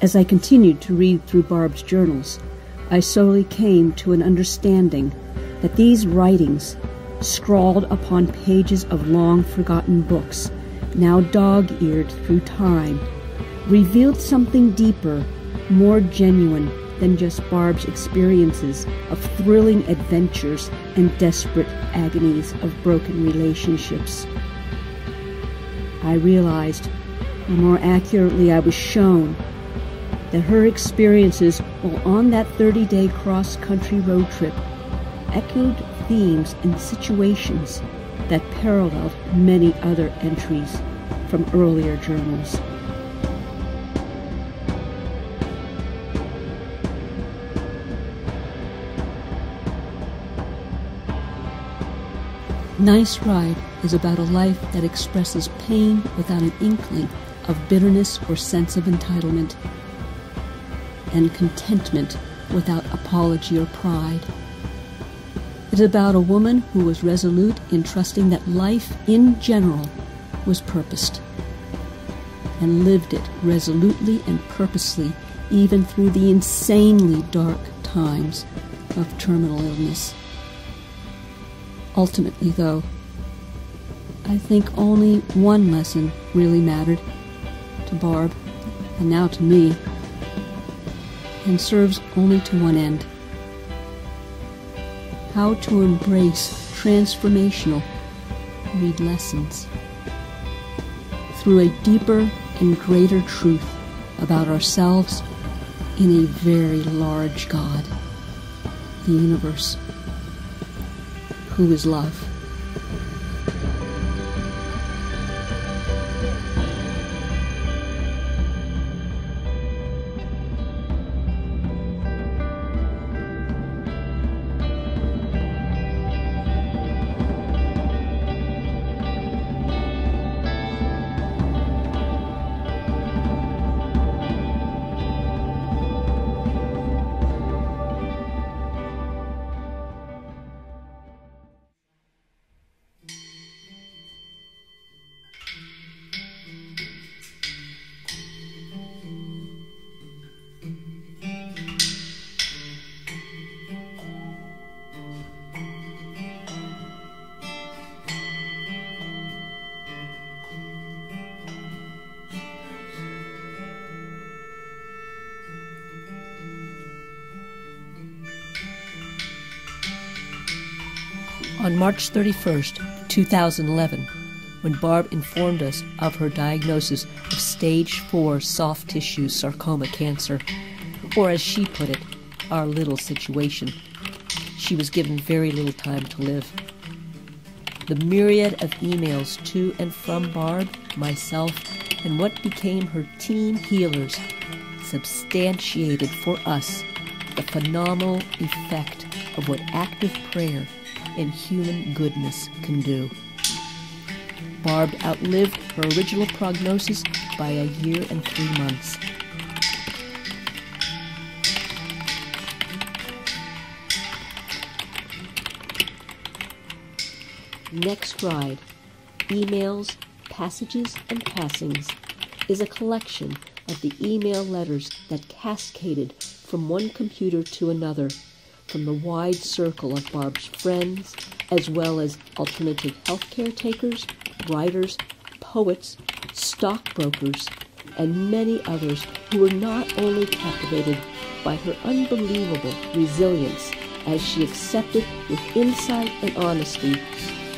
As I continued to read through Barb's journals, I slowly came to an understanding that these writings, scrawled upon pages of long forgotten books, now dog eared through time, revealed something deeper, more genuine than just Barb's experiences of thrilling adventures and desperate agonies of broken relationships. I realized, or more accurately, I was shown, that her experiences while on that 30 day cross country road trip echoed themes and situations that paralleled many other entries from earlier journals. Nice Ride is about a life that expresses pain without an inkling of bitterness or sense of entitlement, and contentment without apology or pride. It is about a woman who was resolute in trusting that life in general was purposed, and lived it resolutely and purposely even through the insanely dark times of terminal illness. Ultimately, though, I think only one lesson really mattered to Barb, and now to me, and serves only to one end how to embrace transformational read lessons through a deeper and greater truth about ourselves in a very large God, the universe who is love. On March 31st, 2011, when Barb informed us of her diagnosis of stage 4 soft tissue sarcoma cancer, or as she put it, our little situation, she was given very little time to live. The myriad of emails to and from Barb, myself, and what became her team healers substantiated for us the phenomenal effect of what active prayer and human goodness can do. Barb outlived her original prognosis by a year and three months. Next Ride Emails, Passages, and Passings is a collection of the email letters that cascaded from one computer to another from the wide circle of Barb's friends, as well as alternative health care takers, writers, poets, stockbrokers, and many others who were not only captivated by her unbelievable resilience as she accepted with insight and honesty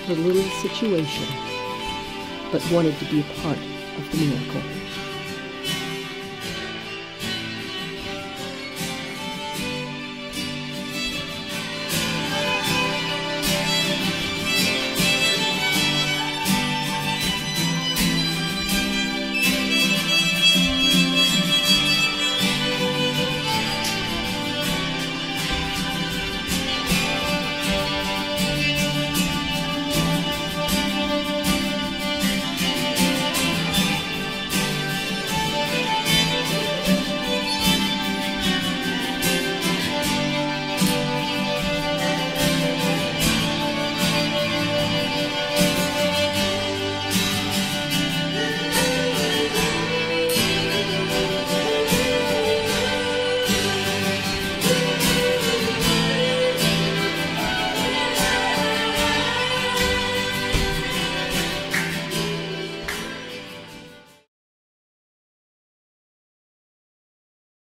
her little situation, but wanted to be a part of the miracle.